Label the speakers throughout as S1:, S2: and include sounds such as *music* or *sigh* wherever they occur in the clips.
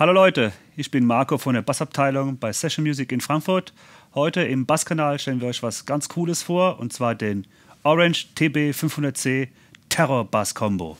S1: Hallo Leute, ich bin Marco von der Bassabteilung bei Session Music in Frankfurt. Heute im Basskanal stellen wir euch was ganz Cooles vor und zwar den Orange TB 500C Terror Bass Combo.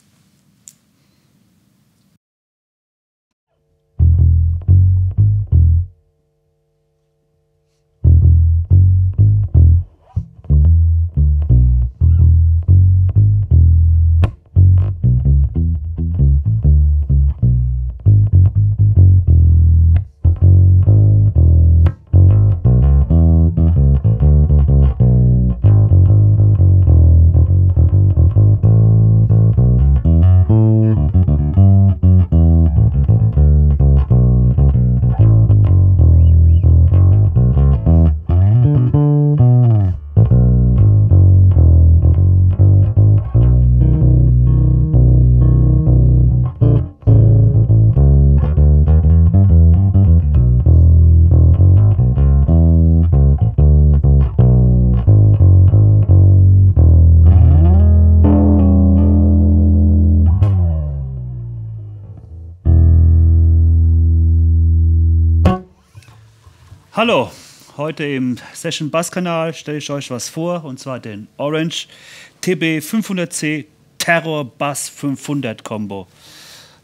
S1: Hallo, heute im Session Bass Kanal stelle ich euch was vor und zwar den Orange TB 500C Terror Bass 500 Combo.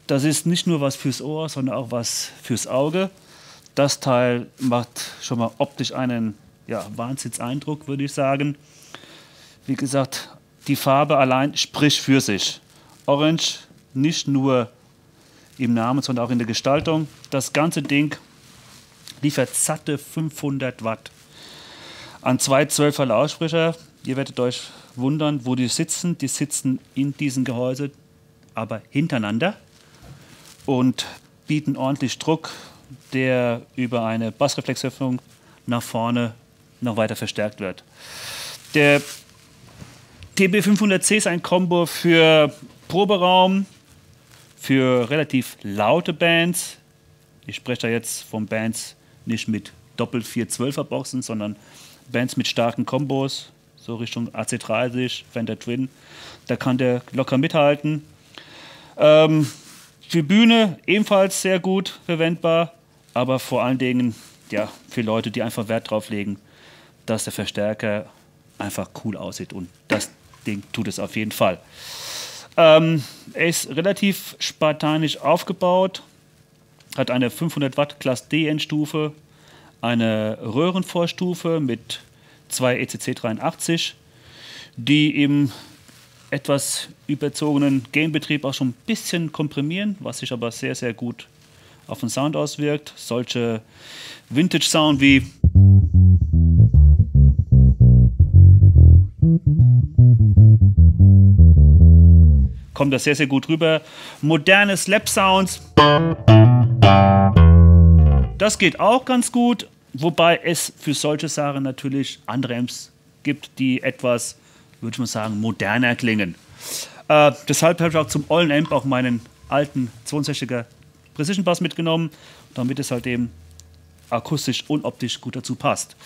S1: Das ist nicht nur was fürs Ohr, sondern auch was fürs Auge. Das Teil macht schon mal optisch einen ja, Wahnsinnseindruck, würde ich sagen. Wie gesagt, die Farbe allein spricht für sich. Orange nicht nur im Namen, sondern auch in der Gestaltung. Das ganze Ding liefert satte 500 Watt. An zwei 12er Lautsprecher, ihr werdet euch wundern, wo die sitzen. Die sitzen in diesem Gehäuse, aber hintereinander und bieten ordentlich Druck, der über eine Bassreflexöffnung nach vorne noch weiter verstärkt wird. Der TB500C ist ein Combo für Proberaum, für relativ laute Bands. Ich spreche da jetzt von Bands nicht mit doppelt 412er Boxen, sondern Bands mit starken Kombos, so Richtung AC30, Fender Twin. Da kann der locker mithalten. Ähm, für Bühne ebenfalls sehr gut verwendbar, aber vor allen Dingen ja, für Leute, die einfach Wert drauf legen, dass der Verstärker einfach cool aussieht. Und das Ding tut es auf jeden Fall. Ähm, er ist relativ spartanisch aufgebaut, hat eine 500 Watt Class D Endstufe, eine Röhrenvorstufe mit zwei ECC 83, die im etwas überzogenen Gainbetrieb auch schon ein bisschen komprimieren, was sich aber sehr, sehr gut auf den Sound auswirkt. Solche Vintage-Sound wie kommt das sehr, sehr gut rüber. Moderne Slap-Sounds. Das geht auch ganz gut, wobei es für solche Sachen natürlich andere Amps gibt, die etwas, würde ich mal sagen, moderner klingen. Äh, deshalb habe ich auch zum ollen Amp auch meinen alten 62er Precision Bass mitgenommen, damit es halt eben akustisch und optisch gut dazu passt.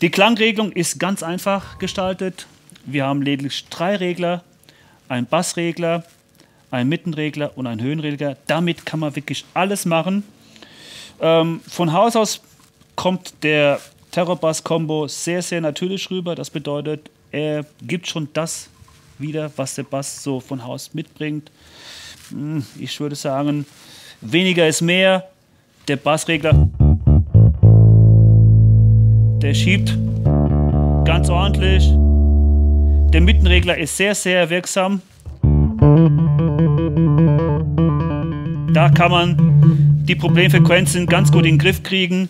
S1: Die Klangregelung ist ganz einfach gestaltet. Wir haben lediglich drei Regler, einen Bassregler, einen Mittenregler und einen Höhenregler. Damit kann man wirklich alles machen. Ähm, von Haus aus kommt der Terror-Bass-Kombo sehr, sehr natürlich rüber. Das bedeutet, er gibt schon das wieder, was der Bass so von Haus mitbringt. Hm, ich würde sagen, weniger ist mehr. Der Bassregler, der schiebt ganz ordentlich. Der Mittenregler ist sehr, sehr wirksam. Da kann man die Problemfrequenzen ganz gut in den Griff kriegen.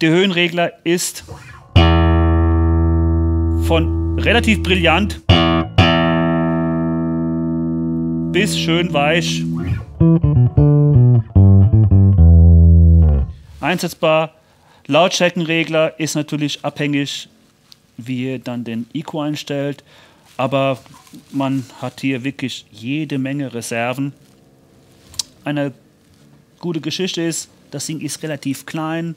S1: Der Höhenregler ist von relativ brillant bis schön weich einsetzbar. Lautstärkenregler ist natürlich abhängig, wie ihr dann den IQ einstellt, aber man hat hier wirklich jede Menge Reserven. Eine gute Geschichte ist, das Ding ist relativ klein,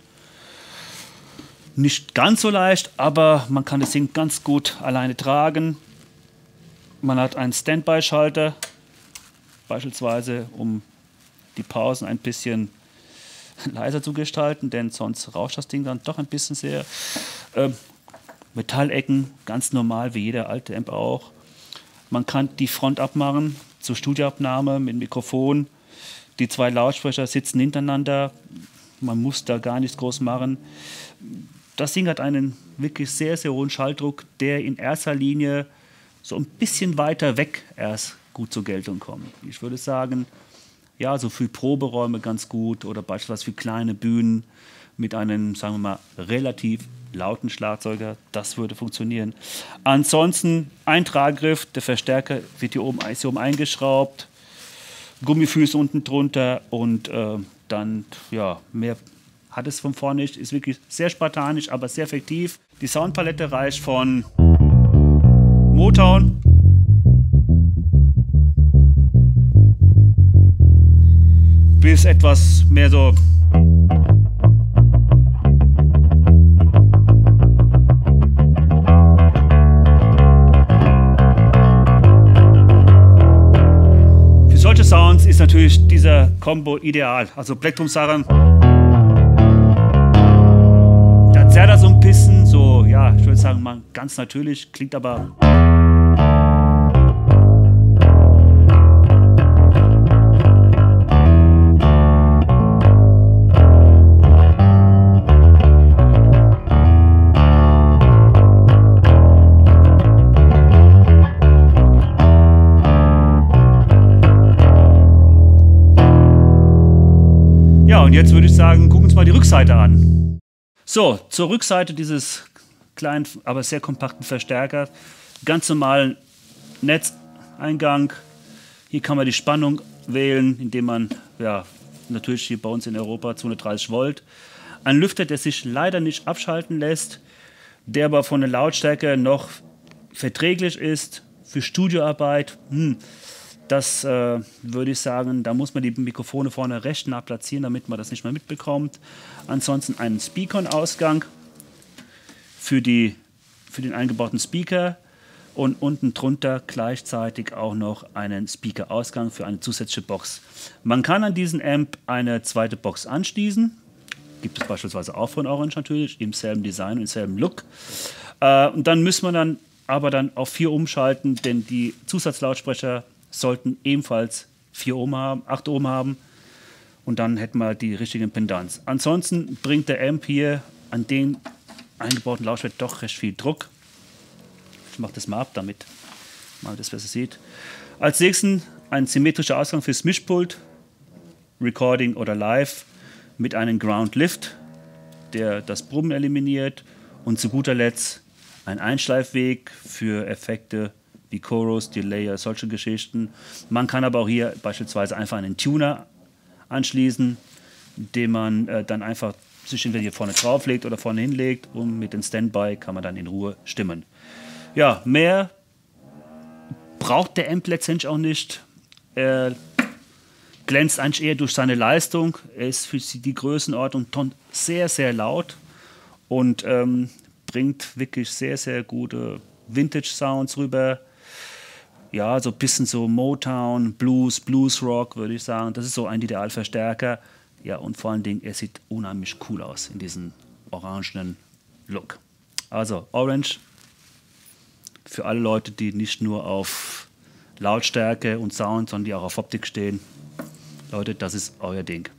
S1: nicht ganz so leicht, aber man kann das Ding ganz gut alleine tragen. Man hat einen Standby-Schalter, beispielsweise um die Pausen ein bisschen *laughs* leiser zu gestalten, denn sonst rauscht das Ding dann doch ein bisschen sehr. Ähm, Metallecken, ganz normal, wie jeder alte Amp auch. Man kann die Front abmachen zur Studioabnahme mit Mikrofon. Die zwei Lautsprecher sitzen hintereinander. Man muss da gar nichts groß machen. Das Ding hat einen wirklich sehr, sehr hohen Schalldruck, der in erster Linie so ein bisschen weiter weg erst gut zur Geltung kommt. Ich würde sagen, ja, so für Proberäume ganz gut oder beispielsweise für kleine Bühnen mit einem, sagen wir mal, relativ lauten Schlagzeuger, das würde funktionieren. Ansonsten ein Traggriff, der Verstärker wird hier oben, ist hier oben eingeschraubt, Gummifüße unten drunter und äh, dann, ja, mehr hat es von vorne nicht, ist wirklich sehr spartanisch, aber sehr effektiv. Die Soundpalette reicht von Motown bis etwas mehr so ist natürlich dieser Combo ideal. Also Plektrum Saran. Da zerrt er so ein bisschen, so, ja, ich würde sagen, mal ganz natürlich, klingt aber. Und jetzt würde ich sagen, gucken wir uns mal die Rückseite an. So, zur Rückseite dieses kleinen, aber sehr kompakten Verstärker. Ganz normalen Netzeingang. Hier kann man die Spannung wählen, indem man, ja, natürlich hier bei uns in Europa 230 Volt. Ein Lüfter, der sich leider nicht abschalten lässt, der aber von der Lautstärke noch verträglich ist für Studioarbeit. Hm, das äh, würde ich sagen, da muss man die Mikrofone vorne recht nah platzieren, damit man das nicht mehr mitbekommt. Ansonsten einen Speakon-Ausgang für, für den eingebauten Speaker und unten drunter gleichzeitig auch noch einen Speaker-Ausgang für eine zusätzliche Box. Man kann an diesen Amp eine zweite Box anschließen. Gibt es beispielsweise auch von Orange natürlich, im selben Design und im selben Look. Äh, und dann muss man dann aber dann auf vier umschalten, denn die Zusatzlautsprecher sollten ebenfalls 4 Ohm haben, 8 Ohm haben und dann hätten wir die richtige Impedanz. Ansonsten bringt der Amp hier an den eingebauten Lautsprecher doch recht viel Druck. Ich mache das mal ab, damit man das besser sieht. Als nächsten ein symmetrischer Ausgang fürs Mischpult, Recording oder Live mit einem Ground Lift, der das Brummen eliminiert und zu guter Letzt ein Einschleifweg für Effekte wie Chorus, Delayer, solche Geschichten. Man kann aber auch hier beispielsweise einfach einen Tuner anschließen, den man äh, dann einfach sich entweder hier vorne drauflegt oder vorne hinlegt und mit dem Standby kann man dann in Ruhe stimmen. Ja, mehr braucht der Amp letztendlich auch nicht. Er glänzt eigentlich eher durch seine Leistung. Er ist für die Größenordnung sehr, sehr laut und ähm, bringt wirklich sehr, sehr gute Vintage-Sounds rüber ja, so ein bisschen so Motown, Blues, Blues Rock, würde ich sagen. Das ist so ein Idealverstärker. Ja, und vor allen Dingen, er sieht unheimlich cool aus in diesem orangenen Look. Also, Orange für alle Leute, die nicht nur auf Lautstärke und Sound, sondern die auch auf Optik stehen. Leute, das ist euer Ding.